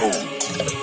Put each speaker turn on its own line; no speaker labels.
home.